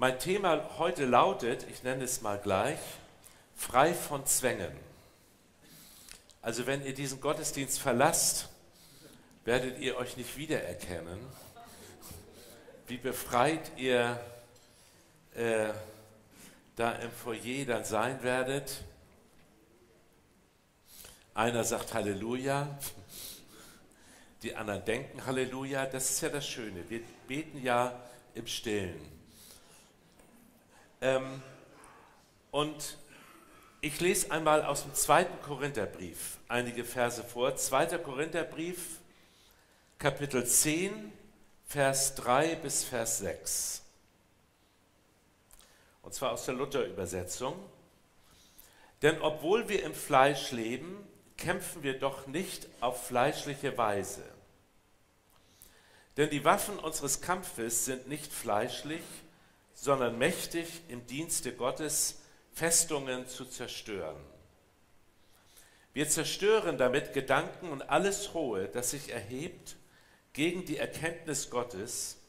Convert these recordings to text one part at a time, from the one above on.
Mein Thema heute lautet, ich nenne es mal gleich, frei von Zwängen. Also wenn ihr diesen Gottesdienst verlasst, werdet ihr euch nicht wiedererkennen. Wie befreit ihr äh, da im Foyer dann sein werdet. Einer sagt Halleluja, die anderen denken Halleluja. Das ist ja das Schöne. Wir beten ja im Stillen. Ähm, und ich lese einmal aus dem zweiten Korintherbrief einige Verse vor. Zweiter Korintherbrief, Kapitel 10, Vers 3 bis Vers 6. Und zwar aus der Luther-Übersetzung. Denn obwohl wir im Fleisch leben, kämpfen wir doch nicht auf fleischliche Weise. Denn die Waffen unseres Kampfes sind nicht fleischlich, sondern mächtig im Dienste Gottes Festungen zu zerstören. Wir zerstören damit Gedanken und alles Hohe, das sich erhebt gegen die Erkenntnis Gottes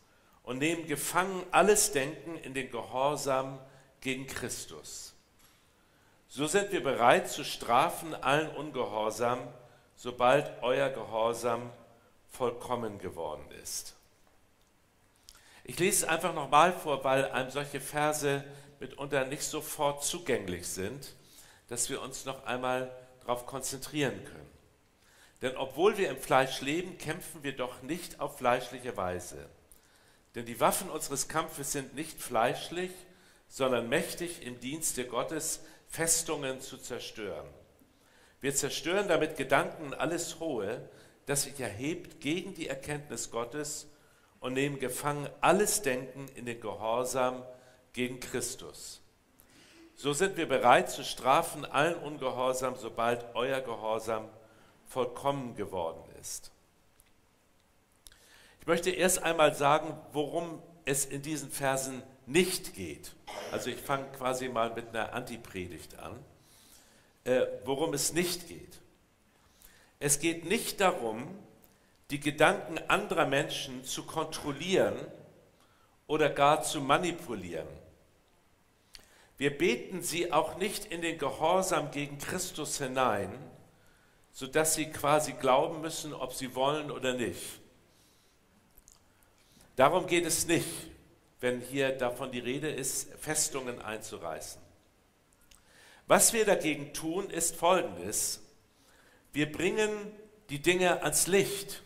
und nehmen gefangen alles Denken in den Gehorsam gegen Christus. So sind wir bereit zu strafen allen Ungehorsam, sobald euer Gehorsam vollkommen geworden ist. Ich lese es einfach nochmal vor, weil einem solche Verse mitunter nicht sofort zugänglich sind, dass wir uns noch einmal darauf konzentrieren können. Denn obwohl wir im Fleisch leben, kämpfen wir doch nicht auf fleischliche Weise. Denn die Waffen unseres Kampfes sind nicht fleischlich, sondern mächtig im Dienste Gottes, Festungen zu zerstören. Wir zerstören damit Gedanken und alles Hohe, das sich erhebt gegen die Erkenntnis Gottes und nehmen gefangen alles Denken in den Gehorsam gegen Christus. So sind wir bereit zu strafen allen Ungehorsam, sobald euer Gehorsam vollkommen geworden ist. Ich möchte erst einmal sagen, worum es in diesen Versen nicht geht. Also ich fange quasi mal mit einer Antipredigt an, äh, worum es nicht geht. Es geht nicht darum, die Gedanken anderer Menschen zu kontrollieren oder gar zu manipulieren. Wir beten sie auch nicht in den Gehorsam gegen Christus hinein, sodass sie quasi glauben müssen, ob sie wollen oder nicht. Darum geht es nicht, wenn hier davon die Rede ist, Festungen einzureißen. Was wir dagegen tun, ist Folgendes. Wir bringen die Dinge ans Licht.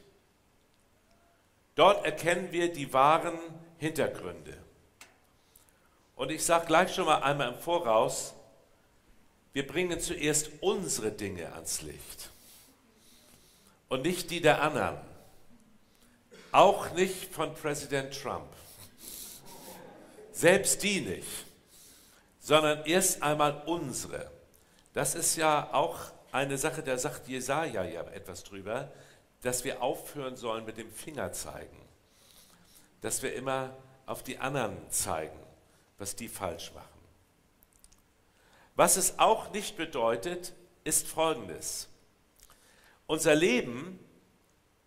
Dort erkennen wir die wahren Hintergründe. Und ich sage gleich schon mal einmal im Voraus, wir bringen zuerst unsere Dinge ans Licht und nicht die der anderen. Auch nicht von Präsident Trump. Selbst die nicht, sondern erst einmal unsere. Das ist ja auch eine Sache, da sagt Jesaja ja etwas drüber, dass wir aufhören sollen mit dem Fingerzeigen. Dass wir immer auf die anderen zeigen, was die falsch machen. Was es auch nicht bedeutet, ist Folgendes. Unser Leben,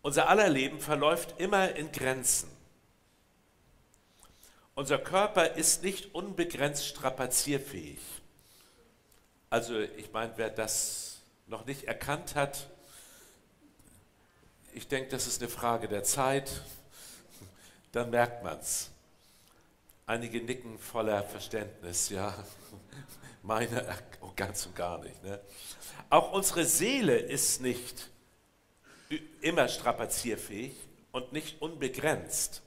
unser aller Leben verläuft immer in Grenzen. Unser Körper ist nicht unbegrenzt strapazierfähig. Also ich meine, wer das noch nicht erkannt hat, ich denke, das ist eine Frage der Zeit, dann merkt man es. Einige nicken voller Verständnis, ja. Meine oh, ganz und gar nicht. Ne? Auch unsere Seele ist nicht immer strapazierfähig und nicht unbegrenzt.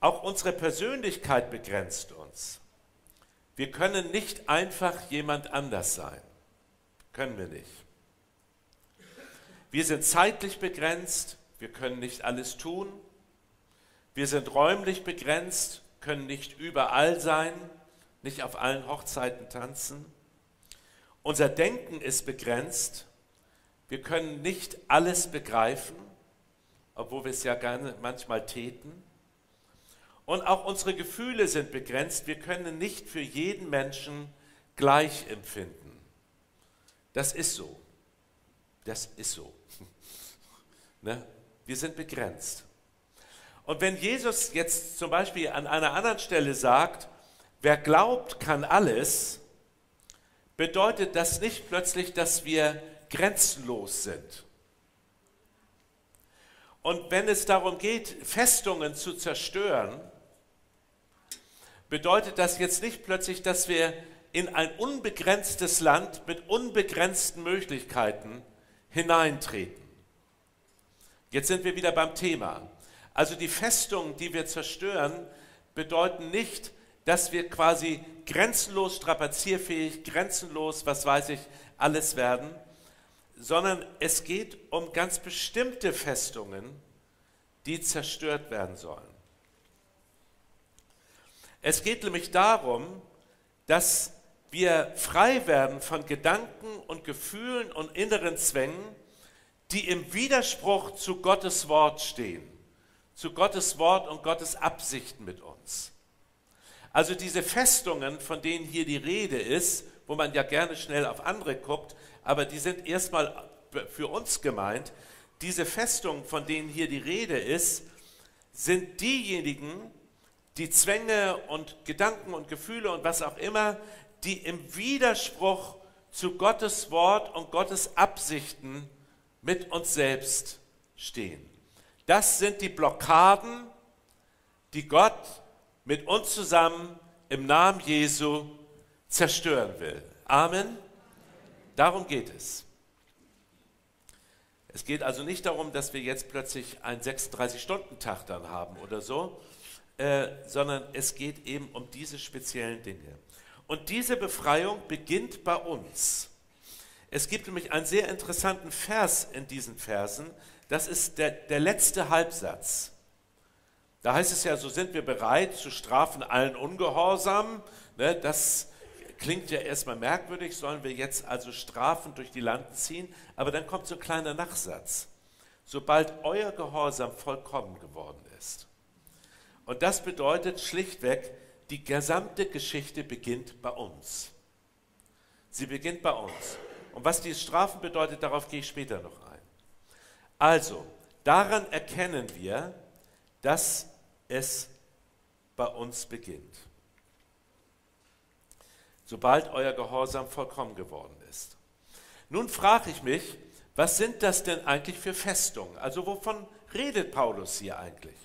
Auch unsere Persönlichkeit begrenzt uns. Wir können nicht einfach jemand anders sein. Können wir nicht. Wir sind zeitlich begrenzt, wir können nicht alles tun. Wir sind räumlich begrenzt, können nicht überall sein, nicht auf allen Hochzeiten tanzen. Unser Denken ist begrenzt, wir können nicht alles begreifen, obwohl wir es ja gerne manchmal täten. Und auch unsere Gefühle sind begrenzt. Wir können nicht für jeden Menschen gleich empfinden. Das ist so. Das ist so. Ne? Wir sind begrenzt. Und wenn Jesus jetzt zum Beispiel an einer anderen Stelle sagt, wer glaubt, kann alles, bedeutet das nicht plötzlich, dass wir grenzenlos sind. Und wenn es darum geht, Festungen zu zerstören, bedeutet das jetzt nicht plötzlich, dass wir in ein unbegrenztes Land mit unbegrenzten Möglichkeiten hineintreten. Jetzt sind wir wieder beim Thema. Also die Festungen, die wir zerstören, bedeuten nicht, dass wir quasi grenzenlos strapazierfähig, grenzenlos, was weiß ich, alles werden, sondern es geht um ganz bestimmte Festungen, die zerstört werden sollen. Es geht nämlich darum, dass wir frei werden von Gedanken und Gefühlen und inneren Zwängen, die im Widerspruch zu Gottes Wort stehen, zu Gottes Wort und Gottes Absichten mit uns. Also diese Festungen, von denen hier die Rede ist, wo man ja gerne schnell auf andere guckt, aber die sind erstmal für uns gemeint. Diese Festungen, von denen hier die Rede ist, sind diejenigen, die Zwänge und Gedanken und Gefühle und was auch immer, die im Widerspruch zu Gottes Wort und Gottes Absichten mit uns selbst stehen. Das sind die Blockaden, die Gott mit uns zusammen im Namen Jesu zerstören will. Amen. Darum geht es. Es geht also nicht darum, dass wir jetzt plötzlich einen 36-Stunden-Tag dann haben oder so, äh, sondern es geht eben um diese speziellen Dinge. Und diese Befreiung beginnt bei uns. Es gibt nämlich einen sehr interessanten Vers in diesen Versen. Das ist der, der letzte Halbsatz. Da heißt es ja, so sind wir bereit zu strafen allen Ungehorsam. Ne, das klingt ja erstmal merkwürdig, sollen wir jetzt also strafend durch die Landen ziehen? Aber dann kommt so ein kleiner Nachsatz. Sobald euer Gehorsam vollkommen geworden ist. Und das bedeutet schlichtweg, die gesamte Geschichte beginnt bei uns. Sie beginnt bei uns. Und was dieses Strafen bedeutet, darauf gehe ich später noch ein. Also, daran erkennen wir, dass es bei uns beginnt sobald euer Gehorsam vollkommen geworden ist. Nun frage ich mich, was sind das denn eigentlich für Festungen? Also wovon redet Paulus hier eigentlich?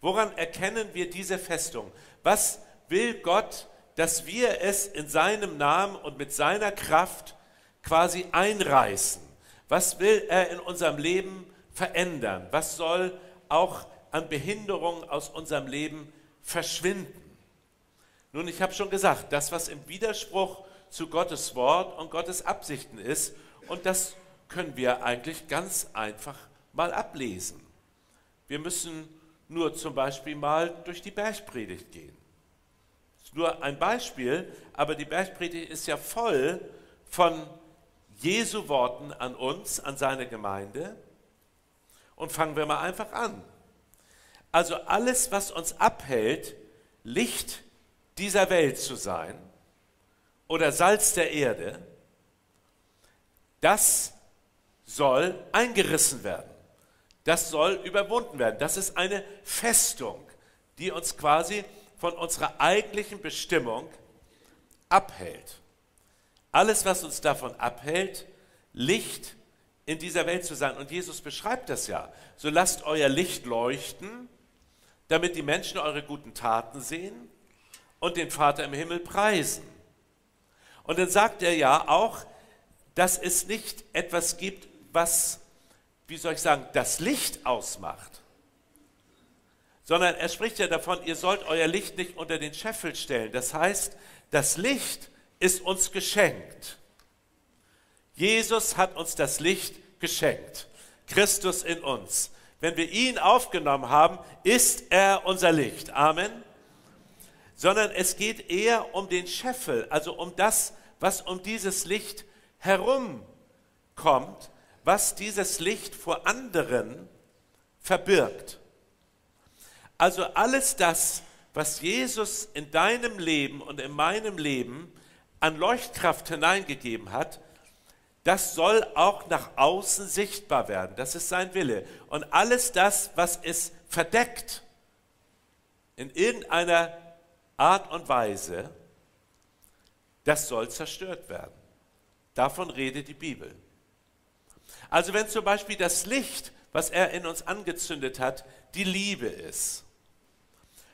Woran erkennen wir diese Festung? Was will Gott, dass wir es in seinem Namen und mit seiner Kraft quasi einreißen? Was will er in unserem Leben verändern? Was soll auch an Behinderungen aus unserem Leben verschwinden? Nun, ich habe schon gesagt, das, was im Widerspruch zu Gottes Wort und Gottes Absichten ist, und das können wir eigentlich ganz einfach mal ablesen. Wir müssen nur zum Beispiel mal durch die Bergpredigt gehen. Das ist nur ein Beispiel, aber die Bergpredigt ist ja voll von Jesu Worten an uns, an seine Gemeinde. Und fangen wir mal einfach an. Also alles, was uns abhält, Licht dieser Welt zu sein oder Salz der Erde, das soll eingerissen werden. Das soll überwunden werden. Das ist eine Festung, die uns quasi von unserer eigentlichen Bestimmung abhält. Alles, was uns davon abhält, Licht in dieser Welt zu sein. Und Jesus beschreibt das ja. So lasst euer Licht leuchten, damit die Menschen eure guten Taten sehen und den Vater im Himmel preisen. Und dann sagt er ja auch, dass es nicht etwas gibt, was, wie soll ich sagen, das Licht ausmacht, sondern er spricht ja davon, ihr sollt euer Licht nicht unter den Scheffel stellen. Das heißt, das Licht ist uns geschenkt. Jesus hat uns das Licht geschenkt. Christus in uns. Wenn wir ihn aufgenommen haben, ist er unser Licht. Amen sondern es geht eher um den Scheffel, also um das, was um dieses Licht herumkommt, was dieses Licht vor anderen verbirgt. Also alles das, was Jesus in deinem Leben und in meinem Leben an Leuchtkraft hineingegeben hat, das soll auch nach außen sichtbar werden. Das ist sein Wille. Und alles das, was es verdeckt, in irgendeiner Art und Weise, das soll zerstört werden. Davon redet die Bibel. Also wenn zum Beispiel das Licht, was er in uns angezündet hat, die Liebe ist.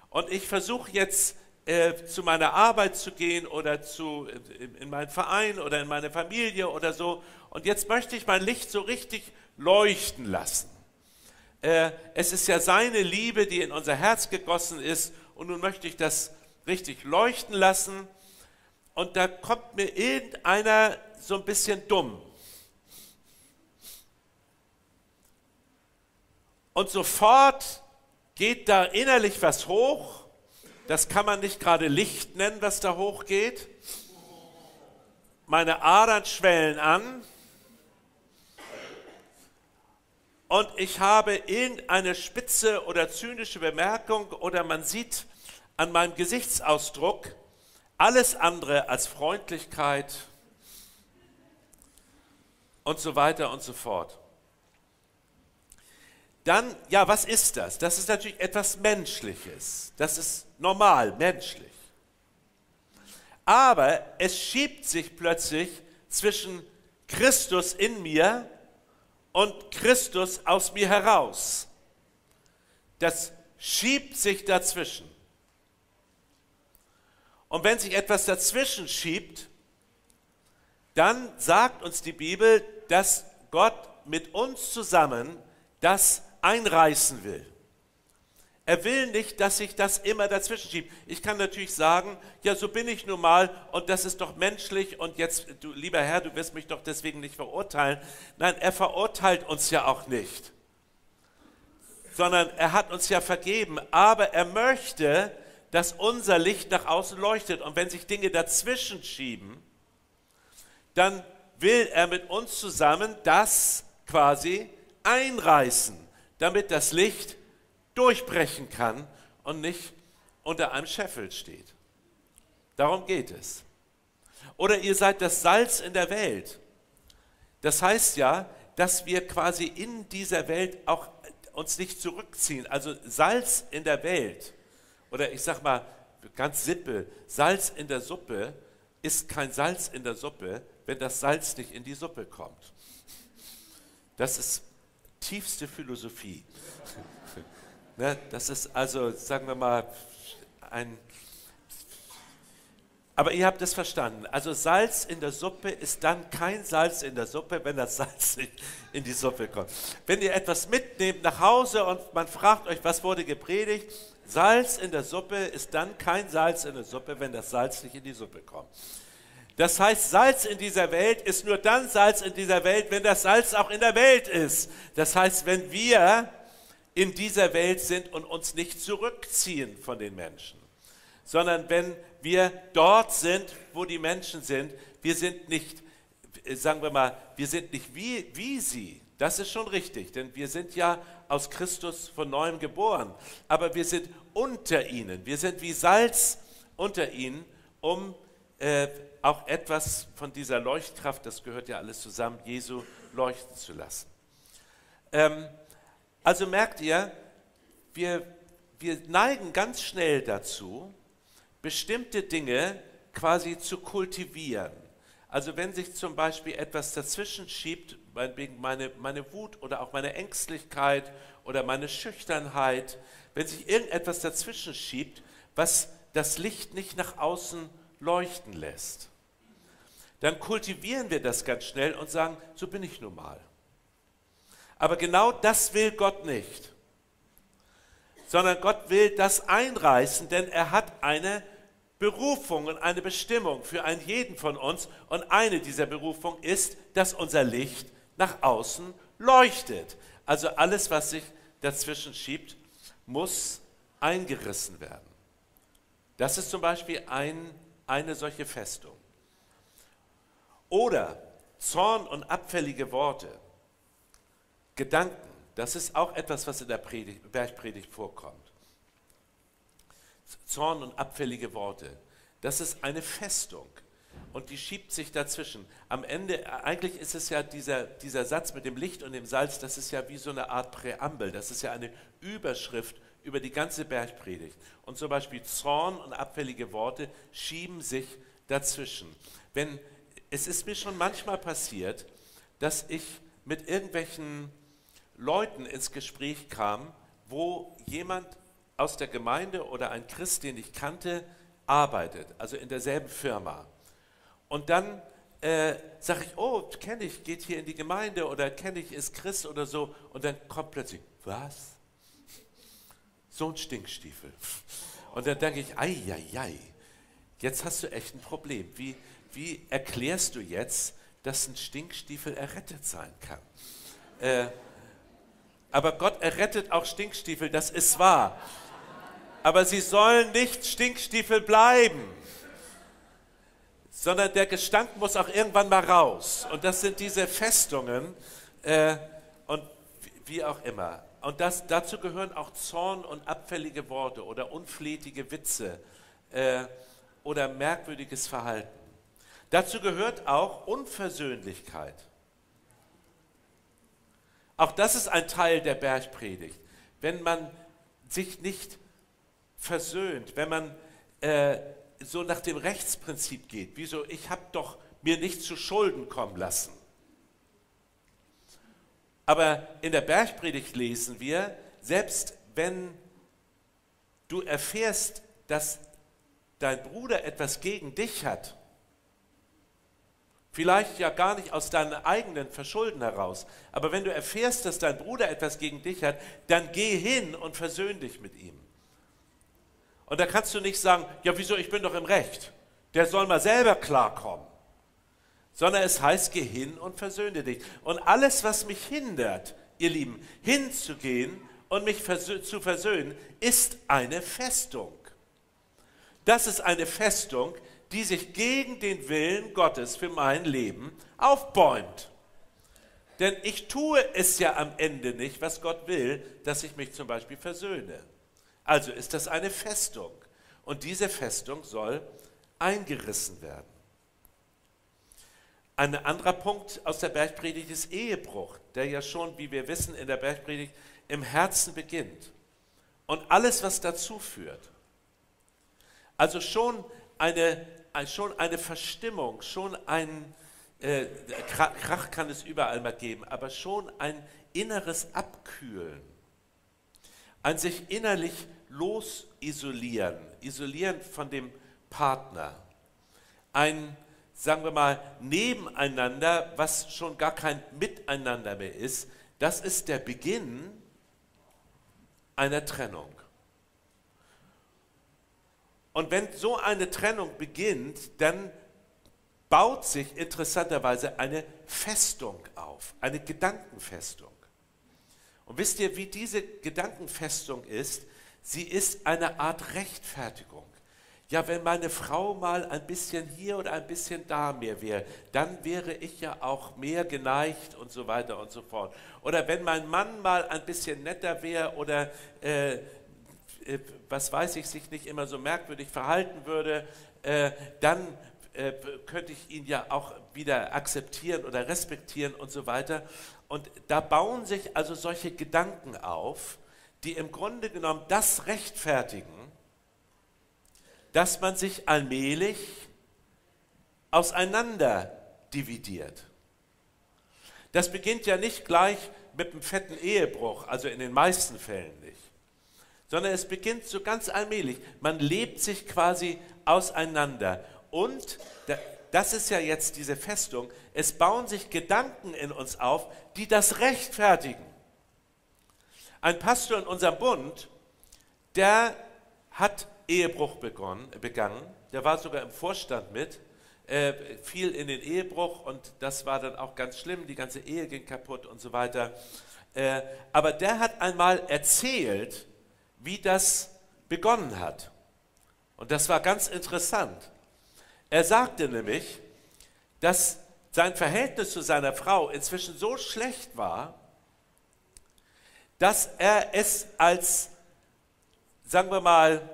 Und ich versuche jetzt äh, zu meiner Arbeit zu gehen oder zu, in, in meinen Verein oder in meine Familie oder so. Und jetzt möchte ich mein Licht so richtig leuchten lassen. Äh, es ist ja seine Liebe, die in unser Herz gegossen ist. Und nun möchte ich das richtig leuchten lassen. Und da kommt mir irgendeiner so ein bisschen dumm. Und sofort geht da innerlich was hoch. Das kann man nicht gerade Licht nennen, was da hochgeht. Meine Adern schwellen an. Und ich habe irgendeine spitze oder zynische Bemerkung oder man sieht an meinem Gesichtsausdruck alles andere als Freundlichkeit und so weiter und so fort dann, ja, was ist das? Das ist natürlich etwas Menschliches. Das ist normal, menschlich. Aber es schiebt sich plötzlich zwischen Christus in mir und Christus aus mir heraus. Das schiebt sich dazwischen. Und wenn sich etwas dazwischen schiebt, dann sagt uns die Bibel, dass Gott mit uns zusammen das einreißen will. Er will nicht, dass sich das immer dazwischen schiebt. Ich kann natürlich sagen, ja, so bin ich nun mal und das ist doch menschlich und jetzt, du, lieber Herr, du wirst mich doch deswegen nicht verurteilen. Nein, er verurteilt uns ja auch nicht, sondern er hat uns ja vergeben, aber er möchte, dass unser Licht nach außen leuchtet und wenn sich Dinge dazwischen schieben, dann will er mit uns zusammen das quasi einreißen damit das Licht durchbrechen kann und nicht unter einem Scheffel steht. Darum geht es. Oder ihr seid das Salz in der Welt. Das heißt ja, dass wir quasi in dieser Welt auch uns nicht zurückziehen. Also Salz in der Welt, oder ich sage mal ganz simpel, Salz in der Suppe ist kein Salz in der Suppe, wenn das Salz nicht in die Suppe kommt. Das ist tiefste Philosophie. Ne, das ist also, sagen wir mal, ein... Aber ihr habt es verstanden. Also Salz in der Suppe ist dann kein Salz in der Suppe, wenn das Salz nicht in die Suppe kommt. Wenn ihr etwas mitnehmt nach Hause und man fragt euch, was wurde gepredigt, Salz in der Suppe ist dann kein Salz in der Suppe, wenn das Salz nicht in die Suppe kommt. Das heißt, Salz in dieser Welt ist nur dann Salz in dieser Welt, wenn das Salz auch in der Welt ist. Das heißt, wenn wir in dieser Welt sind und uns nicht zurückziehen von den Menschen, sondern wenn wir dort sind, wo die Menschen sind, wir sind nicht, sagen wir mal, wir sind nicht wie, wie sie. Das ist schon richtig, denn wir sind ja aus Christus von neuem geboren, aber wir sind unter ihnen. Wir sind wie Salz unter ihnen, um äh, auch etwas von dieser Leuchtkraft, das gehört ja alles zusammen, Jesu leuchten zu lassen. Ähm, also merkt ihr, wir, wir neigen ganz schnell dazu, bestimmte Dinge quasi zu kultivieren. Also wenn sich zum Beispiel etwas dazwischen schiebt, meinetwegen meine, meine Wut oder auch meine Ängstlichkeit oder meine Schüchternheit, wenn sich irgendetwas dazwischen schiebt, was das Licht nicht nach außen leuchten lässt, dann kultivieren wir das ganz schnell und sagen, so bin ich nun mal. Aber genau das will Gott nicht, sondern Gott will das einreißen, denn er hat eine Berufung und eine Bestimmung für einen jeden von uns. Und eine dieser Berufungen ist, dass unser Licht nach außen leuchtet. Also alles, was sich dazwischen schiebt, muss eingerissen werden. Das ist zum Beispiel ein eine solche Festung. Oder Zorn und abfällige Worte, Gedanken, das ist auch etwas, was in der Predigt, Bergpredigt vorkommt. Zorn und abfällige Worte, das ist eine Festung und die schiebt sich dazwischen. Am Ende, eigentlich ist es ja dieser, dieser Satz mit dem Licht und dem Salz, das ist ja wie so eine Art Präambel, das ist ja eine Überschrift über die ganze Bergpredigt. Und zum Beispiel Zorn und abfällige Worte schieben sich dazwischen. Wenn, es ist mir schon manchmal passiert, dass ich mit irgendwelchen Leuten ins Gespräch kam, wo jemand aus der Gemeinde oder ein Christ, den ich kannte, arbeitet, also in derselben Firma. Und dann äh, sage ich, oh, kenne ich, geht hier in die Gemeinde oder kenne ich, ist Christ oder so. Und dann kommt plötzlich, was? So ein Stinkstiefel. Und dann denke ich, ei, ei, ei, jetzt hast du echt ein Problem. Wie, wie erklärst du jetzt, dass ein Stinkstiefel errettet sein kann? Äh, aber Gott errettet auch Stinkstiefel, das ist wahr. Aber sie sollen nicht Stinkstiefel bleiben, sondern der Gestank muss auch irgendwann mal raus. Und das sind diese Festungen äh, und wie auch immer. Und das, dazu gehören auch Zorn und abfällige Worte oder unflätige Witze äh, oder merkwürdiges Verhalten. Dazu gehört auch Unversöhnlichkeit. Auch das ist ein Teil der Bergpredigt. Wenn man sich nicht versöhnt, wenn man äh, so nach dem Rechtsprinzip geht, wieso ich habe doch mir nicht zu Schulden kommen lassen. Aber in der Bergpredigt lesen wir, selbst wenn du erfährst, dass dein Bruder etwas gegen dich hat, vielleicht ja gar nicht aus deinen eigenen Verschulden heraus, aber wenn du erfährst, dass dein Bruder etwas gegen dich hat, dann geh hin und versöhn dich mit ihm. Und da kannst du nicht sagen, ja wieso, ich bin doch im Recht. Der soll mal selber klarkommen. Sondern es heißt, geh hin und versöhne dich. Und alles, was mich hindert, ihr Lieben, hinzugehen und mich zu versöhnen, ist eine Festung. Das ist eine Festung, die sich gegen den Willen Gottes für mein Leben aufbäumt. Denn ich tue es ja am Ende nicht, was Gott will, dass ich mich zum Beispiel versöhne. Also ist das eine Festung. Und diese Festung soll eingerissen werden. Ein anderer Punkt aus der Bergpredigt ist Ehebruch, der ja schon, wie wir wissen, in der Bergpredigt im Herzen beginnt. Und alles, was dazu führt. Also schon eine, schon eine Verstimmung, schon ein, äh, Krach kann es überall mal geben, aber schon ein inneres Abkühlen, ein sich innerlich losisolieren, isolieren von dem Partner. Ein, sagen wir mal, Nebeneinander, was schon gar kein Miteinander mehr ist, das ist der Beginn einer Trennung. Und wenn so eine Trennung beginnt, dann baut sich interessanterweise eine Festung auf, eine Gedankenfestung. Und wisst ihr, wie diese Gedankenfestung ist? Sie ist eine Art Rechtfertigung. Ja, wenn meine Frau mal ein bisschen hier oder ein bisschen da mehr wäre, dann wäre ich ja auch mehr geneigt und so weiter und so fort. Oder wenn mein Mann mal ein bisschen netter wäre oder äh, was weiß ich, sich nicht immer so merkwürdig verhalten würde, äh, dann äh, könnte ich ihn ja auch wieder akzeptieren oder respektieren und so weiter. Und da bauen sich also solche Gedanken auf, die im Grunde genommen das rechtfertigen, dass man sich allmählich auseinander dividiert. Das beginnt ja nicht gleich mit einem fetten Ehebruch, also in den meisten Fällen nicht, sondern es beginnt so ganz allmählich. Man lebt sich quasi auseinander. Und das ist ja jetzt diese Festung, es bauen sich Gedanken in uns auf, die das rechtfertigen. Ein Pastor in unserem Bund, der hat Ehebruch begonnen, begangen, der war sogar im Vorstand mit, äh, fiel in den Ehebruch und das war dann auch ganz schlimm, die ganze Ehe ging kaputt und so weiter. Äh, aber der hat einmal erzählt, wie das begonnen hat. Und das war ganz interessant. Er sagte nämlich, dass sein Verhältnis zu seiner Frau inzwischen so schlecht war, dass er es als, sagen wir mal,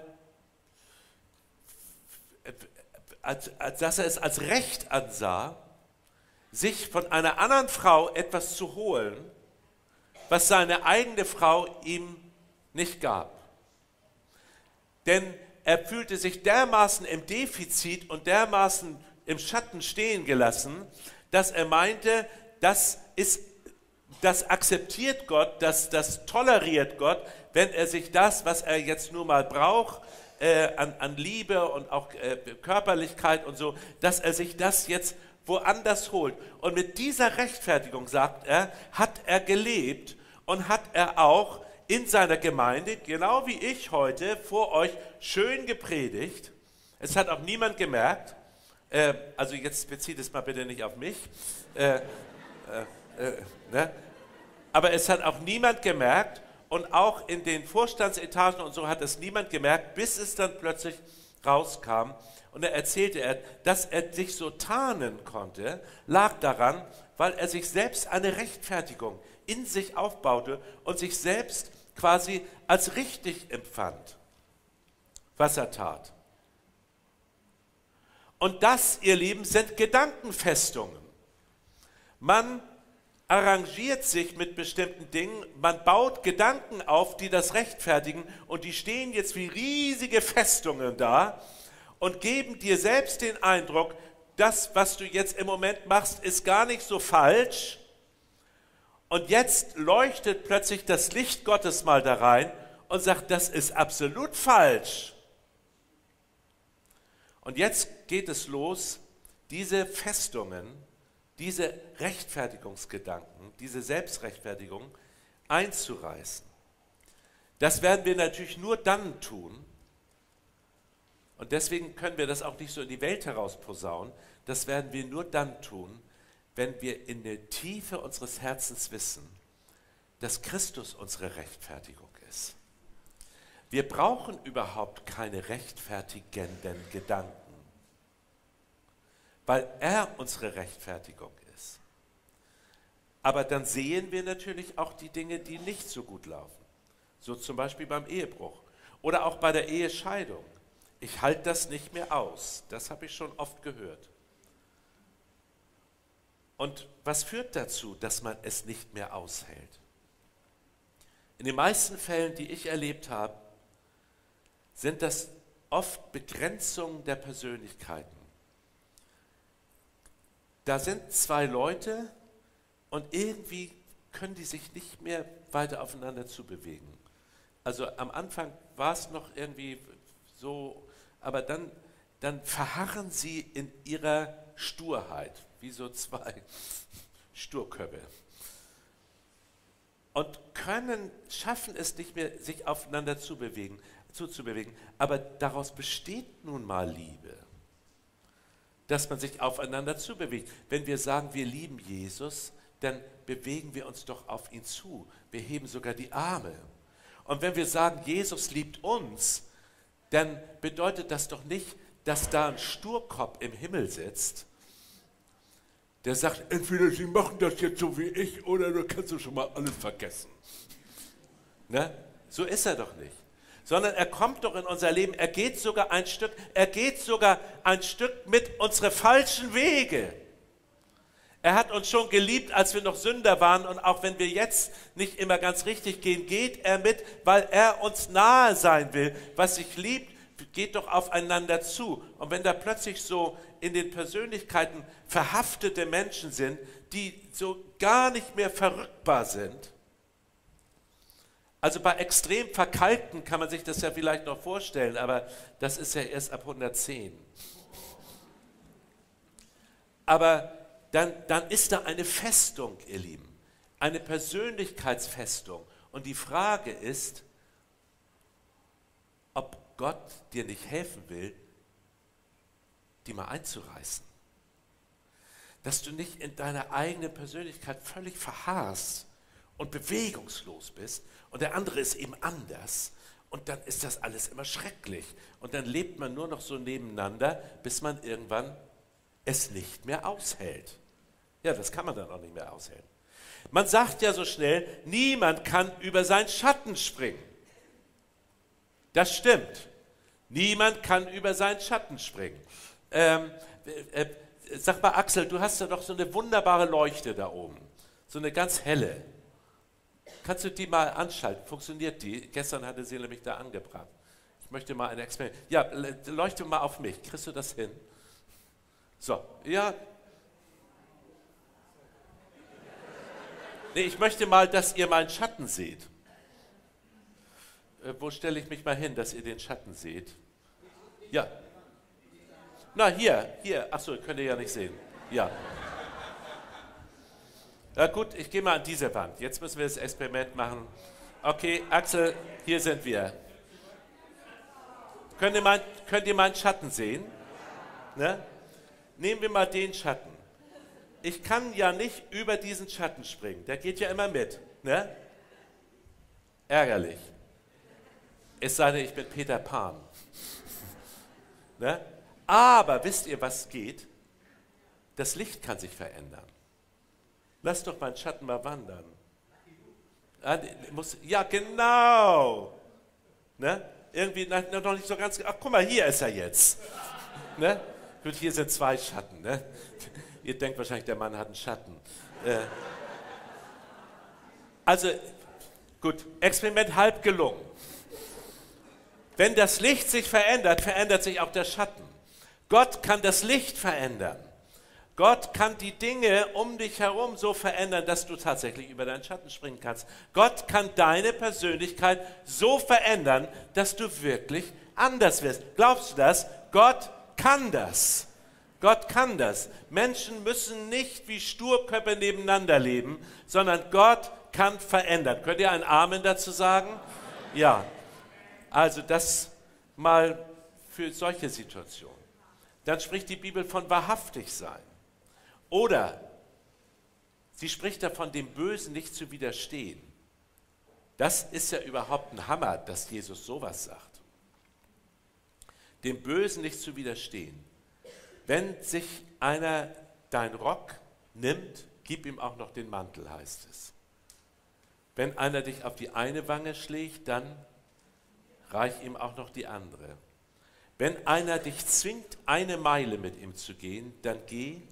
dass er es als Recht ansah, sich von einer anderen Frau etwas zu holen, was seine eigene Frau ihm nicht gab. Denn er fühlte sich dermaßen im Defizit und dermaßen im Schatten stehen gelassen, dass er meinte, das ist das akzeptiert Gott, das, das toleriert Gott, wenn er sich das, was er jetzt nur mal braucht, äh, an, an, Liebe und auch äh, Körperlichkeit und so, dass er sich das jetzt woanders holt. Und mit dieser Rechtfertigung, sagt er, hat er gelebt und hat er auch in seiner Gemeinde, genau wie ich heute vor euch, schön gepredigt. Es hat auch niemand gemerkt. Äh, also jetzt bezieht es mal bitte nicht auf mich. Äh, äh, äh ne? Aber es hat auch niemand gemerkt und auch in den Vorstandsetagen und so hat es niemand gemerkt, bis es dann plötzlich rauskam. Und da erzählte er, dass er sich so tarnen konnte, lag daran, weil er sich selbst eine Rechtfertigung in sich aufbaute und sich selbst quasi als richtig empfand, was er tat. Und das, ihr Lieben, sind Gedankenfestungen. Man arrangiert sich mit bestimmten Dingen, man baut Gedanken auf, die das rechtfertigen und die stehen jetzt wie riesige Festungen da und geben dir selbst den Eindruck, das, was du jetzt im Moment machst, ist gar nicht so falsch. Und jetzt leuchtet plötzlich das Licht Gottes mal da rein und sagt, das ist absolut falsch. Und jetzt geht es los, diese Festungen, diese Rechtfertigungsgedanken, diese Selbstrechtfertigung einzureißen. Das werden wir natürlich nur dann tun, und deswegen können wir das auch nicht so in die Welt heraus posaunen, das werden wir nur dann tun, wenn wir in der Tiefe unseres Herzens wissen, dass Christus unsere Rechtfertigung ist. Wir brauchen überhaupt keine rechtfertigenden Gedanken weil er unsere Rechtfertigung ist. Aber dann sehen wir natürlich auch die Dinge, die nicht so gut laufen. So zum Beispiel beim Ehebruch oder auch bei der Ehescheidung. Ich halte das nicht mehr aus. Das habe ich schon oft gehört. Und was führt dazu, dass man es nicht mehr aushält? In den meisten Fällen, die ich erlebt habe, sind das oft Begrenzungen der Persönlichkeiten. Da sind zwei Leute und irgendwie können die sich nicht mehr weiter aufeinander zubewegen. Also am Anfang war es noch irgendwie so, aber dann, dann verharren sie in ihrer Sturheit, wie so zwei Sturköpfe. Und können, schaffen es nicht mehr, sich aufeinander zu bewegen, zuzubewegen. Aber daraus besteht nun mal Liebe dass man sich aufeinander zubewegt. Wenn wir sagen, wir lieben Jesus, dann bewegen wir uns doch auf ihn zu. Wir heben sogar die Arme. Und wenn wir sagen, Jesus liebt uns, dann bedeutet das doch nicht, dass da ein Sturkopf im Himmel sitzt, der sagt, entweder Sie machen das jetzt so wie ich oder du kannst du schon mal alles vergessen. Ne? So ist er doch nicht sondern er kommt doch in unser Leben. Er geht sogar ein Stück, er geht sogar ein Stück mit unsere falschen Wege. Er hat uns schon geliebt, als wir noch Sünder waren und auch wenn wir jetzt nicht immer ganz richtig gehen, geht er mit, weil er uns nahe sein will. Was sich liebt, geht doch aufeinander zu. Und wenn da plötzlich so in den Persönlichkeiten verhaftete Menschen sind, die so gar nicht mehr verrückbar sind, also bei extrem Verkalkten kann man sich das ja vielleicht noch vorstellen, aber das ist ja erst ab 110. Aber dann, dann ist da eine Festung, ihr Lieben, eine Persönlichkeitsfestung. Und die Frage ist, ob Gott dir nicht helfen will, die mal einzureißen. Dass du nicht in deiner eigenen Persönlichkeit völlig verharrst und bewegungslos bist und der andere ist eben anders. Und dann ist das alles immer schrecklich. Und dann lebt man nur noch so nebeneinander, bis man irgendwann es nicht mehr aushält. Ja, das kann man dann auch nicht mehr aushalten. Man sagt ja so schnell, niemand kann über seinen Schatten springen. Das stimmt. Niemand kann über seinen Schatten springen. Ähm, äh, äh sag mal, Axel, du hast ja doch so eine wunderbare Leuchte da oben. So eine ganz helle. Kannst du die mal anschalten? Funktioniert die? Gestern hatte sie nämlich da angebracht. Ich möchte mal ein Experiment. Ja, leuchte mal auf mich. Kriegst du das hin? So, ja. Nee, ich möchte mal, dass ihr meinen Schatten seht. Äh, wo stelle ich mich mal hin, dass ihr den Schatten seht? Ja. Na, hier, hier. Achso, könnt ihr ja nicht sehen. Ja. Na gut, ich gehe mal an diese Wand. Jetzt müssen wir das Experiment machen. Okay, Axel, hier sind wir. Könnt ihr, mein, könnt ihr meinen Schatten sehen? Ne? Nehmen wir mal den Schatten. Ich kann ja nicht über diesen Schatten springen. Der geht ja immer mit. Ne? Ärgerlich. Es sei denn, ich bin Peter Pan. ne? Aber wisst ihr, was geht? Das Licht kann sich verändern. Lass doch meinen Schatten mal wandern. Ah, ja, genau. Ne? Irgendwie noch nicht so ganz. Ach, guck mal, hier ist er jetzt. Ne? Gut, hier sind zwei Schatten. Ne? Ihr denkt wahrscheinlich, der Mann hat einen Schatten. Äh, also, gut, Experiment halb gelungen. Wenn das Licht sich verändert, verändert sich auch der Schatten. Gott kann das Licht verändern. Gott kann die Dinge um dich herum so verändern, dass du tatsächlich über deinen Schatten springen kannst. Gott kann deine Persönlichkeit so verändern, dass du wirklich anders wirst. Glaubst du das? Gott kann das. Gott kann das. Menschen müssen nicht wie Sturköpfe nebeneinander leben, sondern Gott kann verändern. Könnt ihr ein Amen dazu sagen? Ja. Also das mal für solche Situationen. Dann spricht die Bibel von wahrhaftig sein. Oder sie spricht davon, dem Bösen nicht zu widerstehen. Das ist ja überhaupt ein Hammer, dass Jesus sowas sagt. Dem Bösen nicht zu widerstehen. Wenn sich einer dein Rock nimmt, gib ihm auch noch den Mantel, heißt es. Wenn einer dich auf die eine Wange schlägt, dann reich ihm auch noch die andere. Wenn einer dich zwingt, eine Meile mit ihm zu gehen, dann geh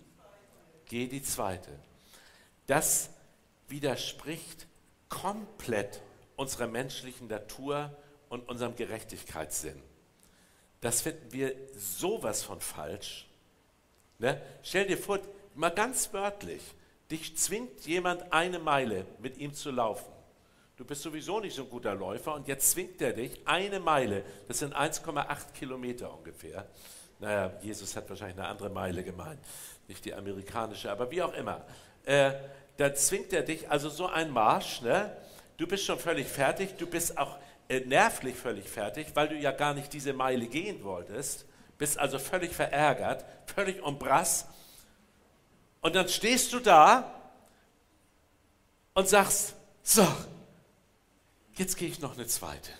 Geh die zweite. Das widerspricht komplett unserer menschlichen Natur und unserem Gerechtigkeitssinn. Das finden wir sowas von falsch. Ne? Stell dir vor, mal ganz wörtlich, dich zwingt jemand eine Meile mit ihm zu laufen. Du bist sowieso nicht so ein guter Läufer und jetzt zwingt er dich eine Meile, das sind 1,8 Kilometer ungefähr. Naja, Jesus hat wahrscheinlich eine andere Meile gemeint nicht die amerikanische, aber wie auch immer. Äh, da zwingt er dich, also so ein Marsch, ne? du bist schon völlig fertig, du bist auch äh, nervlich völlig fertig, weil du ja gar nicht diese Meile gehen wolltest, bist also völlig verärgert, völlig umbrass. Und dann stehst du da und sagst, so, jetzt gehe ich noch eine zweite.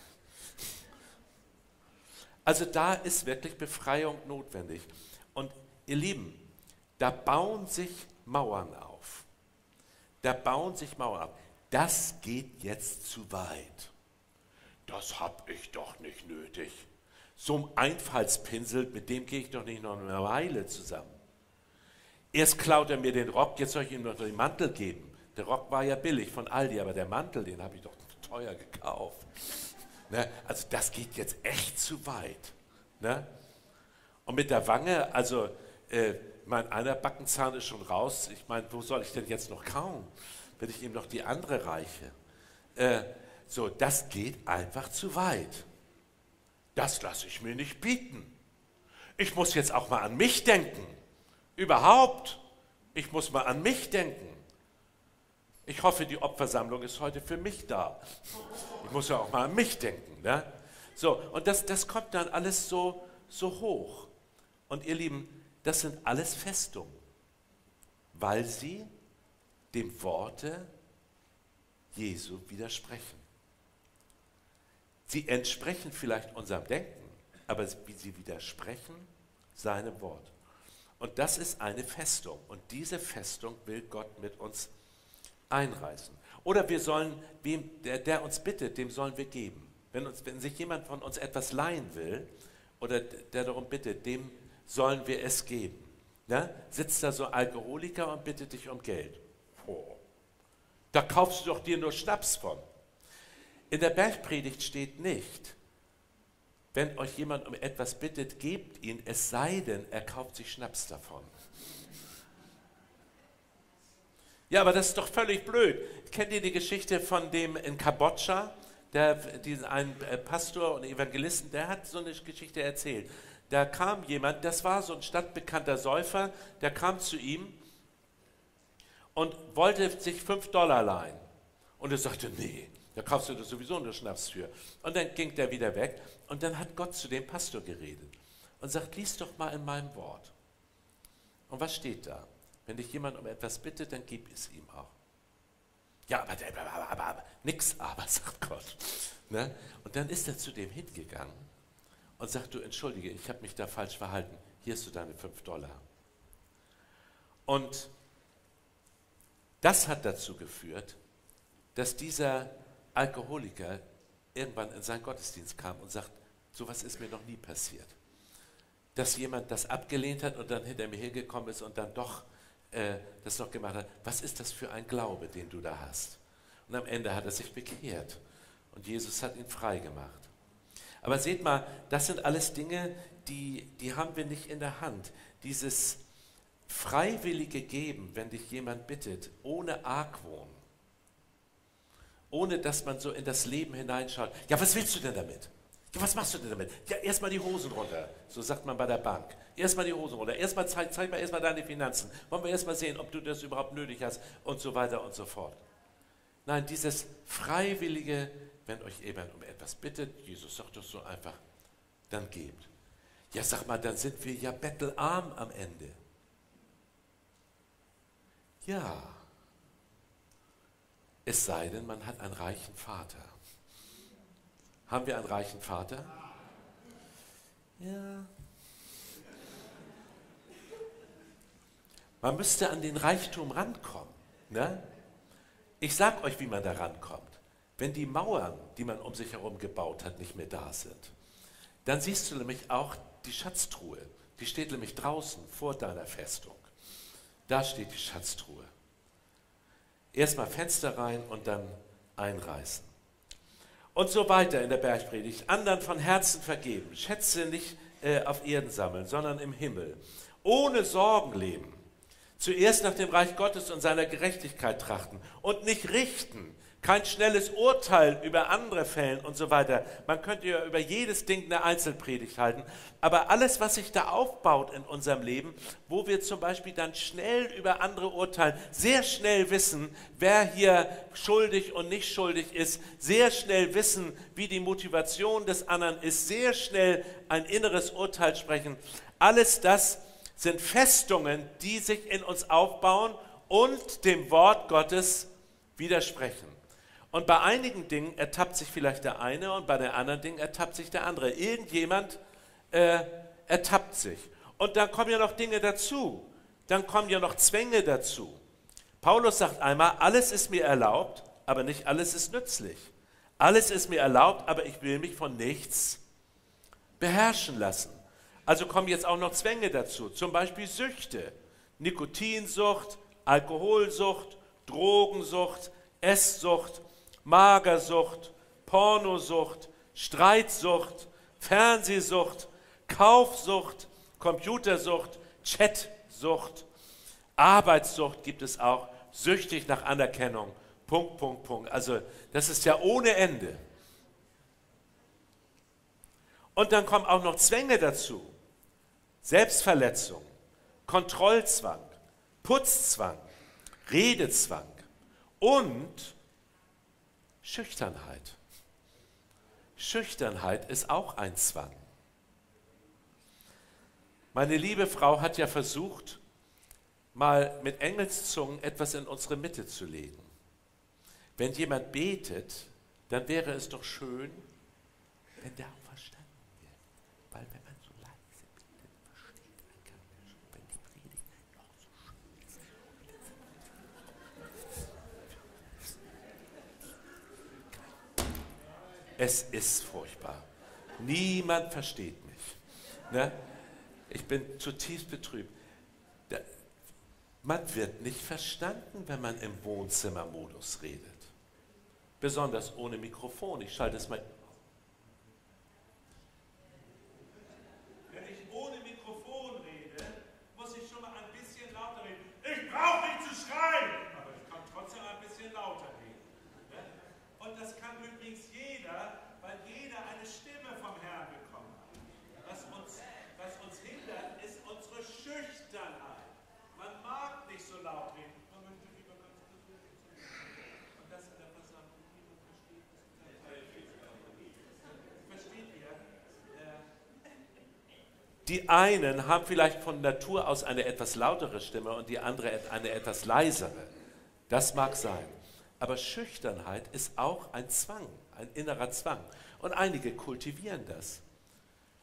Also da ist wirklich Befreiung notwendig. Und ihr Lieben, da bauen sich Mauern auf. Da bauen sich Mauern auf. Das geht jetzt zu weit. Das habe ich doch nicht nötig. So ein Einfallspinsel, mit dem gehe ich doch nicht noch eine Weile zusammen. Erst klaut er mir den Rock, jetzt soll ich ihm noch den Mantel geben. Der Rock war ja billig von Aldi, aber der Mantel, den habe ich doch teuer gekauft. Ne? Also das geht jetzt echt zu weit. Ne? Und mit der Wange, also äh, mein einer Backenzahn ist schon raus. Ich meine, wo soll ich denn jetzt noch kauen, wenn ich ihm noch die andere reiche? Äh, so, das geht einfach zu weit. Das lasse ich mir nicht bieten. Ich muss jetzt auch mal an mich denken. Überhaupt. Ich muss mal an mich denken. Ich hoffe, die Opfersammlung ist heute für mich da. Ich muss ja auch mal an mich denken. Ne? So, und das, das kommt dann alles so, so hoch. Und ihr Lieben, das sind alles Festungen, weil sie dem Worte Jesu widersprechen. Sie entsprechen vielleicht unserem Denken, aber sie widersprechen seinem Wort. Und das ist eine Festung. Und diese Festung will Gott mit uns einreißen. Oder wir sollen, wem, der, der uns bittet, dem sollen wir geben. Wenn, uns, wenn sich jemand von uns etwas leihen will oder der darum bittet, dem sollen wir es geben. Ne? Sitzt da so Alkoholiker und bittet dich um Geld. Oh. Da kaufst du doch dir nur Schnaps von. In der Bergpredigt steht nicht, wenn euch jemand um etwas bittet, gebt ihn, es sei denn, er kauft sich Schnaps davon. Ja, aber das ist doch völlig blöd. Kennt ihr die Geschichte von dem in Kambodscha? Der, diesen, ein äh, Pastor und Evangelisten, der hat so eine Geschichte erzählt. Da kam jemand, das war so ein stadtbekannter Säufer, der kam zu ihm und wollte sich fünf Dollar leihen. Und er sagte, nee, da kaufst du das sowieso nur Schnaps für. Und dann ging der wieder weg und dann hat Gott zu dem Pastor geredet und sagt, lies doch mal in meinem Wort. Und was steht da? Wenn dich jemand um etwas bittet, dann gib es ihm auch. Ja, aber, aber, aber, aber nix aber, sagt Gott. Ne? Und dann ist er zu dem hingegangen und sagt, du entschuldige, ich habe mich da falsch verhalten. Hier hast du deine 5 Dollar. Und das hat dazu geführt, dass dieser Alkoholiker irgendwann in seinen Gottesdienst kam und sagt, sowas ist mir noch nie passiert. Dass jemand das abgelehnt hat und dann hinter mir hergekommen ist und dann doch äh, das noch gemacht hat. Was ist das für ein Glaube, den du da hast? Und am Ende hat er sich bekehrt und Jesus hat ihn frei gemacht. Aber seht mal, das sind alles Dinge, die, die haben wir nicht in der Hand. Dieses freiwillige Geben, wenn dich jemand bittet, ohne Argwohn, ohne dass man so in das Leben hineinschaut. Ja, was willst du denn damit? Ja, was machst du denn damit? Ja, erstmal die Hosen runter. So sagt man bei der Bank. Erstmal die Hosen runter. Erstmal zeig, zeig mal erstmal deine Finanzen. Wollen wir erstmal sehen, ob du das überhaupt nötig hast und so weiter und so fort. Nein, dieses freiwillige, wenn euch jemand um etwas bittet, Jesus sagt das so einfach, dann gebt. Ja, sag mal, dann sind wir ja bettelarm am Ende. Ja, es sei denn, man hat einen reichen Vater. Haben wir einen reichen Vater? Ja. Man müsste an den Reichtum rankommen. Ne? Ich sage euch, wie man da rankommt. Wenn die Mauern, die man um sich herum gebaut hat, nicht mehr da sind, dann siehst du nämlich auch die Schatztruhe. Die steht nämlich draußen vor deiner Festung. Da steht die Schatztruhe. Erstmal Fenster rein und dann einreißen. Und so weiter in der Bergpredigt. Anderen von Herzen vergeben. Schätze nicht äh, auf Erden sammeln, sondern im Himmel. Ohne Sorgen leben. Zuerst nach dem Reich Gottes und seiner Gerechtigkeit trachten und nicht richten, kein schnelles Urteil über andere fällen und so weiter. Man könnte ja über jedes Ding eine Einzelpredigt halten, aber alles, was sich da aufbaut in unserem Leben, wo wir zum Beispiel dann schnell über andere urteilen, sehr schnell wissen, wer hier schuldig und nicht schuldig ist, sehr schnell wissen, wie die Motivation des anderen ist, sehr schnell ein inneres Urteil sprechen, alles das sind Festungen, die sich in uns aufbauen und dem Wort Gottes widersprechen. Und bei einigen Dingen ertappt sich vielleicht der eine und bei den anderen Dingen ertappt sich der andere. Irgendjemand äh, ertappt sich. Und dann kommen ja noch Dinge dazu. Dann kommen ja noch Zwänge dazu. Paulus sagt einmal, alles ist mir erlaubt, aber nicht alles ist nützlich. Alles ist mir erlaubt, aber ich will mich von nichts beherrschen lassen. Also kommen jetzt auch noch Zwänge dazu, zum Beispiel Süchte, Nikotinsucht, Alkoholsucht, Drogensucht, Esssucht, Magersucht, Pornosucht, Streitsucht, Fernsehsucht, Kaufsucht, Computersucht, Chatsucht, Arbeitssucht gibt es auch, süchtig nach Anerkennung. Punkt, Punkt, Punkt. Also das ist ja ohne Ende. Und dann kommen auch noch Zwänge dazu. Selbstverletzung, Kontrollzwang, Putzzwang, Redezwang und Schüchternheit. Schüchternheit ist auch ein Zwang. Meine liebe Frau hat ja versucht, mal mit Engelszungen etwas in unsere Mitte zu legen. Wenn jemand betet, dann wäre es doch schön, wenn der Es ist furchtbar. Niemand versteht mich. Ne? Ich bin zutiefst betrübt. Man wird nicht verstanden, wenn man im Wohnzimmermodus redet. Besonders ohne Mikrofon. Ich schalte es mal. Die einen haben vielleicht von Natur aus eine etwas lautere Stimme und die andere eine etwas leisere. Das mag sein. Aber Schüchternheit ist auch ein Zwang, ein innerer Zwang. Und einige kultivieren das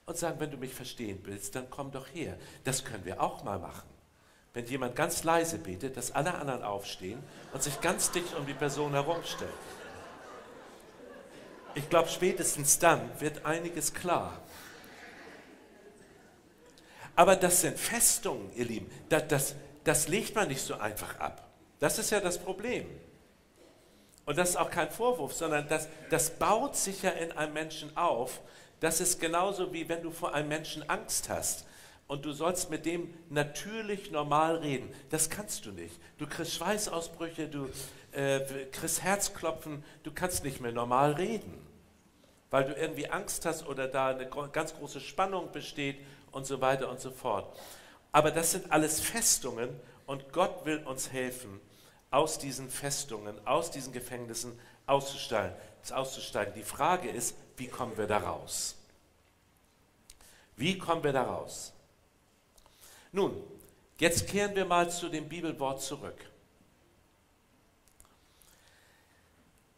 und sagen, wenn du mich verstehen willst, dann komm doch her. Das können wir auch mal machen. Wenn jemand ganz leise betet, dass alle anderen aufstehen und sich ganz dicht um die Person herumstellen. Ich glaube, spätestens dann wird einiges klar. Aber das sind Festungen, ihr Lieben. Das, das, das legt man nicht so einfach ab. Das ist ja das Problem. Und das ist auch kein Vorwurf, sondern das, das baut sich ja in einem Menschen auf. Das ist genauso wie wenn du vor einem Menschen Angst hast und du sollst mit dem natürlich normal reden. Das kannst du nicht. Du kriegst Schweißausbrüche, du äh, kriegst Herzklopfen, du kannst nicht mehr normal reden, weil du irgendwie Angst hast oder da eine ganz große Spannung besteht und so weiter und so fort. Aber das sind alles Festungen und Gott will uns helfen, aus diesen Festungen, aus diesen Gefängnissen auszusteigen. auszusteigen. Die Frage ist, wie kommen wir da raus? Wie kommen wir da raus? Nun, jetzt kehren wir mal zu dem Bibelwort zurück.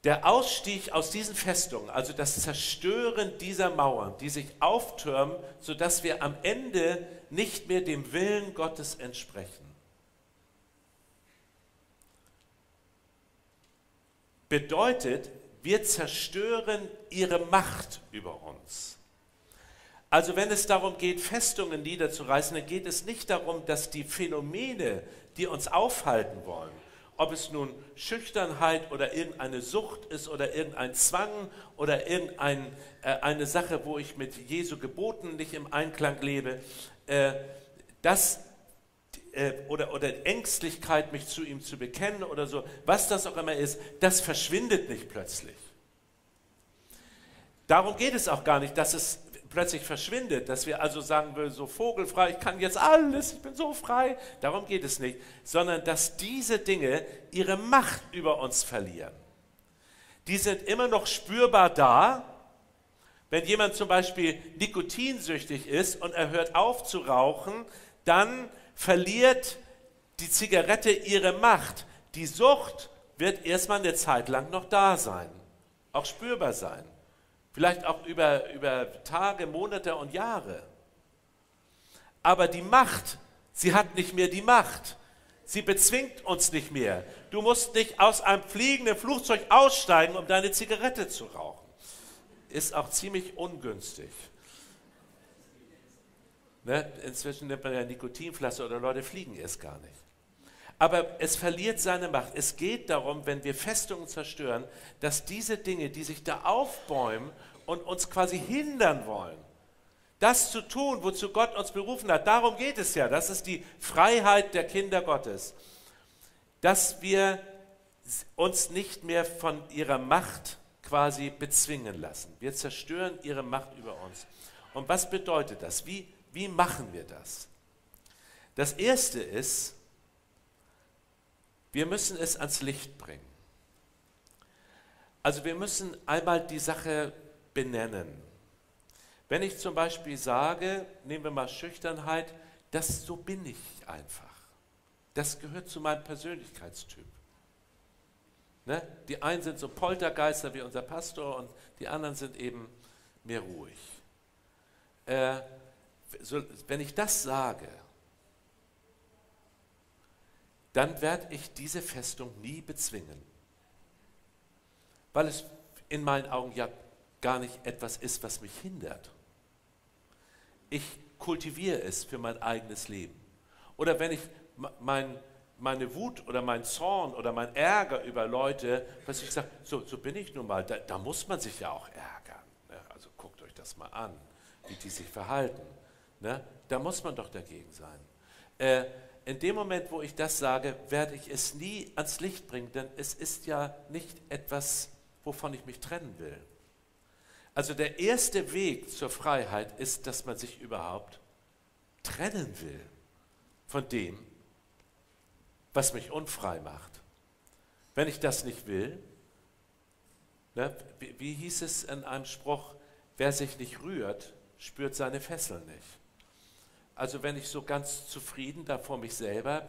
Der Ausstieg aus diesen Festungen, also das Zerstören dieser Mauern, die sich auftürmen, sodass wir am Ende nicht mehr dem Willen Gottes entsprechen, bedeutet, wir zerstören ihre Macht über uns. Also wenn es darum geht, Festungen niederzureißen, dann geht es nicht darum, dass die Phänomene, die uns aufhalten wollen, ob es nun Schüchternheit oder irgendeine Sucht ist oder irgendein Zwang oder irgendeine äh, Sache, wo ich mit Jesu Geboten nicht im Einklang lebe, äh, das äh, oder, oder Ängstlichkeit, mich zu ihm zu bekennen oder so, was das auch immer ist, das verschwindet nicht plötzlich. Darum geht es auch gar nicht, dass es plötzlich verschwindet, dass wir also sagen würden, so vogelfrei, ich kann jetzt alles, ich bin so frei. Darum geht es nicht, sondern dass diese Dinge ihre Macht über uns verlieren. Die sind immer noch spürbar da. Wenn jemand zum Beispiel nikotinsüchtig ist und er hört auf zu rauchen, dann verliert die Zigarette ihre Macht. Die Sucht wird erstmal eine Zeit lang noch da sein, auch spürbar sein. Vielleicht auch über, über Tage, Monate und Jahre. Aber die Macht, sie hat nicht mehr die Macht. Sie bezwingt uns nicht mehr. Du musst nicht aus einem fliegenden Flugzeug aussteigen, um deine Zigarette zu rauchen. Ist auch ziemlich ungünstig. Ne? Inzwischen nimmt man ja Nikotinflasse oder Leute fliegen erst gar nicht. Aber es verliert seine Macht. Es geht darum, wenn wir Festungen zerstören, dass diese Dinge, die sich da aufbäumen und uns quasi hindern wollen, das zu tun, wozu Gott uns berufen hat, darum geht es ja. Das ist die Freiheit der Kinder Gottes. Dass wir uns nicht mehr von ihrer Macht quasi bezwingen lassen. Wir zerstören ihre Macht über uns. Und was bedeutet das? Wie, wie machen wir das? Das Erste ist, wir müssen es ans Licht bringen. Also wir müssen einmal die Sache benennen. Wenn ich zum Beispiel sage, nehmen wir mal Schüchternheit, das so bin ich einfach. Das gehört zu meinem Persönlichkeitstyp. Ne? Die einen sind so Poltergeister wie unser Pastor und die anderen sind eben mehr ruhig. Äh, so, wenn ich das sage, dann werde ich diese Festung nie bezwingen, weil es in meinen Augen ja gar nicht etwas ist, was mich hindert. Ich kultiviere es für mein eigenes Leben. Oder wenn ich mein, meine Wut oder mein Zorn oder mein Ärger über Leute, was ich sage, so, so bin ich nun mal, da, da muss man sich ja auch ärgern. Ne? Also guckt euch das mal an, wie die sich verhalten. Ne? Da muss man doch dagegen sein. Äh, in dem Moment, wo ich das sage, werde ich es nie ans Licht bringen, denn es ist ja nicht etwas, wovon ich mich trennen will. Also der erste Weg zur Freiheit ist, dass man sich überhaupt trennen will von dem, was mich unfrei macht. Wenn ich das nicht will, ne, wie, wie hieß es in einem Spruch, wer sich nicht rührt, spürt seine Fesseln nicht. Also wenn ich so ganz zufrieden da vor mich selber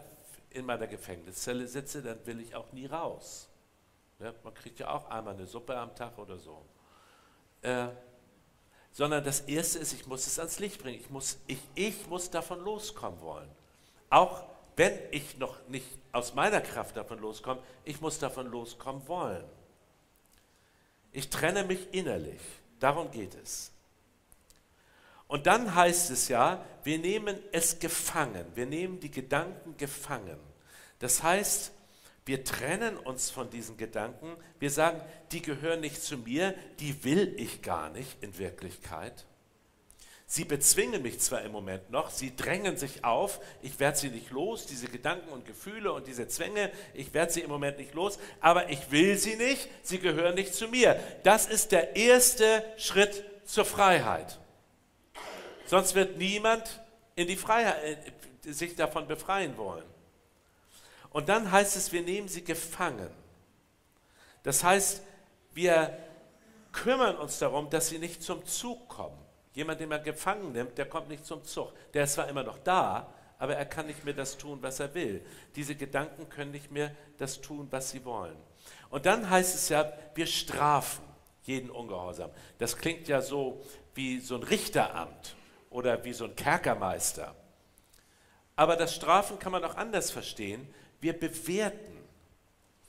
in meiner Gefängniszelle sitze, dann will ich auch nie raus. Ja, man kriegt ja auch einmal eine Suppe am Tag oder so. Äh, sondern das Erste ist, ich muss es ans Licht bringen. Ich muss, ich, ich muss davon loskommen wollen. Auch wenn ich noch nicht aus meiner Kraft davon loskomme, ich muss davon loskommen wollen. Ich trenne mich innerlich. Darum geht es. Und dann heißt es ja, wir nehmen es gefangen. Wir nehmen die Gedanken gefangen. Das heißt, wir trennen uns von diesen Gedanken. Wir sagen, die gehören nicht zu mir, die will ich gar nicht in Wirklichkeit. Sie bezwingen mich zwar im Moment noch, sie drängen sich auf, ich werde sie nicht los, diese Gedanken und Gefühle und diese Zwänge, ich werde sie im Moment nicht los, aber ich will sie nicht, sie gehören nicht zu mir. Das ist der erste Schritt zur Freiheit. Sonst wird niemand in die Freiheit, äh, sich davon befreien wollen. Und dann heißt es, wir nehmen sie gefangen. Das heißt, wir kümmern uns darum, dass sie nicht zum Zug kommen. Jemand, den man gefangen nimmt, der kommt nicht zum Zug. Der ist zwar immer noch da, aber er kann nicht mehr das tun, was er will. Diese Gedanken können nicht mehr das tun, was sie wollen. Und dann heißt es ja, wir strafen jeden Ungehorsam. Das klingt ja so wie so ein Richteramt oder wie so ein Kerkermeister. Aber das Strafen kann man auch anders verstehen. Wir bewerten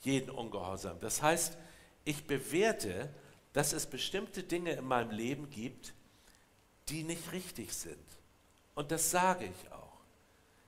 jeden Ungehorsam. Das heißt, ich bewerte, dass es bestimmte Dinge in meinem Leben gibt, die nicht richtig sind. Und das sage ich auch.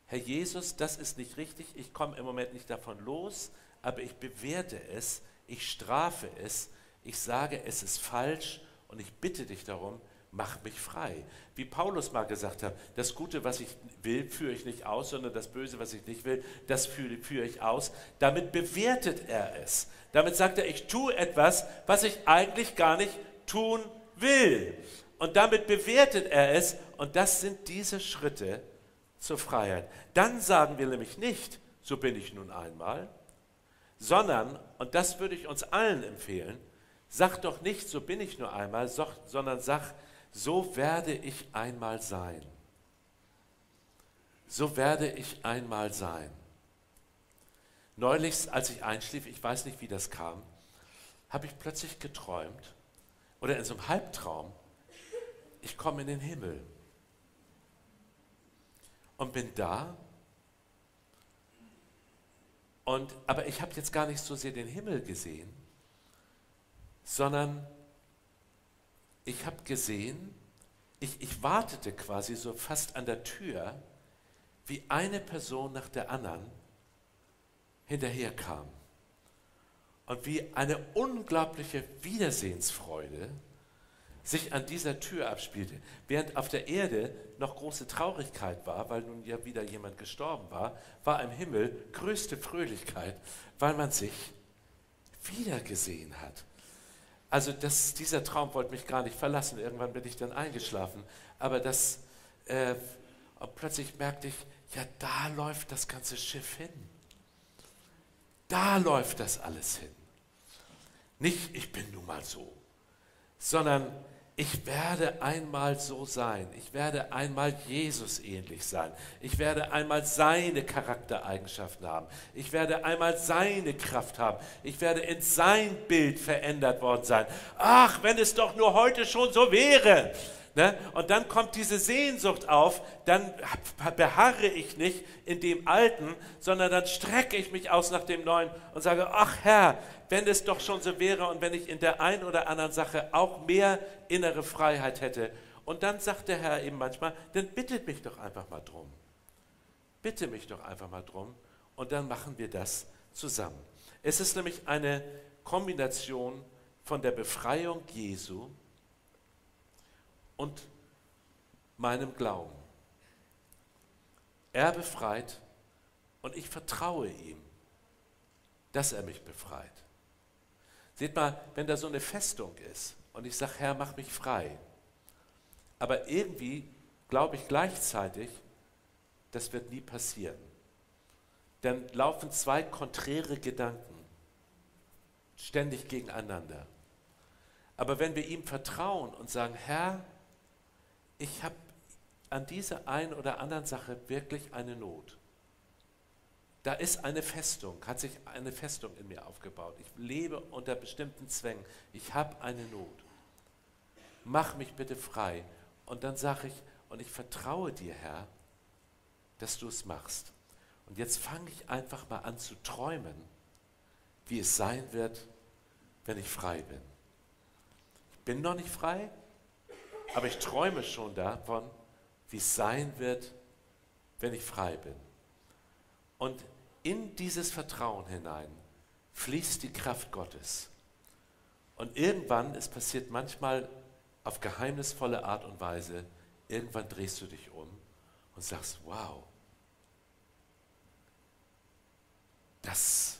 Herr Jesus, das ist nicht richtig, ich komme im Moment nicht davon los, aber ich bewerte es, ich strafe es, ich sage, es ist falsch und ich bitte dich darum, mach mich frei. Wie Paulus mal gesagt hat, das Gute, was ich will, führe ich nicht aus, sondern das Böse, was ich nicht will, das führe, führe ich aus. Damit bewertet er es. Damit sagt er, ich tue etwas, was ich eigentlich gar nicht tun will. Und damit bewertet er es und das sind diese Schritte zur Freiheit. Dann sagen wir nämlich nicht, so bin ich nun einmal, sondern, und das würde ich uns allen empfehlen, sag doch nicht, so bin ich nur einmal, sondern sag, so werde ich einmal sein. So werde ich einmal sein. Neulich, als ich einschlief, ich weiß nicht, wie das kam, habe ich plötzlich geträumt oder in so einem Halbtraum, ich komme in den Himmel und bin da. Und, aber ich habe jetzt gar nicht so sehr den Himmel gesehen, sondern ich habe gesehen, ich, ich wartete quasi so fast an der Tür, wie eine Person nach der anderen hinterherkam. Und wie eine unglaubliche Wiedersehensfreude sich an dieser Tür abspielte. Während auf der Erde noch große Traurigkeit war, weil nun ja wieder jemand gestorben war, war im Himmel größte Fröhlichkeit, weil man sich wiedergesehen hat. Also das, dieser Traum wollte mich gar nicht verlassen. Irgendwann bin ich dann eingeschlafen. Aber das, äh, plötzlich merkte ich, ja, da läuft das ganze Schiff hin. Da läuft das alles hin. Nicht, ich bin nun mal so, sondern ich werde einmal so sein. Ich werde einmal Jesus ähnlich sein. Ich werde einmal seine Charaktereigenschaften haben. Ich werde einmal seine Kraft haben. Ich werde in sein Bild verändert worden sein. Ach, wenn es doch nur heute schon so wäre. Ne? Und dann kommt diese Sehnsucht auf, dann beharre ich nicht in dem Alten, sondern dann strecke ich mich aus nach dem Neuen und sage, ach Herr, wenn es doch schon so wäre und wenn ich in der einen oder anderen Sache auch mehr innere Freiheit hätte. Und dann sagt der Herr eben manchmal, dann bittet mich doch einfach mal drum. Bitte mich doch einfach mal drum und dann machen wir das zusammen. Es ist nämlich eine Kombination von der Befreiung Jesu und meinem Glauben. Er befreit und ich vertraue ihm, dass er mich befreit. Seht mal, wenn da so eine Festung ist und ich sage, Herr, mach mich frei, aber irgendwie glaube ich gleichzeitig, das wird nie passieren. Dann laufen zwei konträre Gedanken ständig gegeneinander. Aber wenn wir ihm vertrauen und sagen, Herr, ich habe an dieser einen oder anderen Sache wirklich eine Not. Da ist eine Festung, hat sich eine Festung in mir aufgebaut. Ich lebe unter bestimmten Zwängen. Ich habe eine Not. Mach mich bitte frei. Und dann sage ich, und ich vertraue dir, Herr, dass du es machst. Und jetzt fange ich einfach mal an zu träumen, wie es sein wird, wenn ich frei bin. Ich bin noch nicht frei, aber ich träume schon davon, wie es sein wird, wenn ich frei bin. Und in dieses Vertrauen hinein fließt die Kraft Gottes. Und irgendwann, es passiert manchmal auf geheimnisvolle Art und Weise, irgendwann drehst du dich um und sagst, wow, das,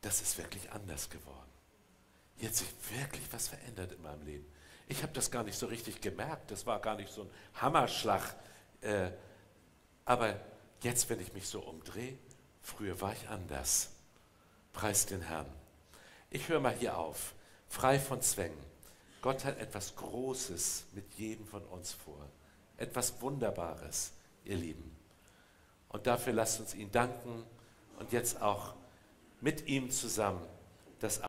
das ist wirklich anders geworden. Hier hat sich wirklich was verändert in meinem Leben. Ich habe das gar nicht so richtig gemerkt, das war gar nicht so ein Hammerschlag. Äh, aber jetzt, wenn ich mich so umdrehe, früher war ich anders. Preis den Herrn. Ich höre mal hier auf, frei von Zwängen. Gott hat etwas Großes mit jedem von uns vor. Etwas Wunderbares, ihr Lieben. Und dafür lasst uns ihn danken und jetzt auch mit ihm zusammen das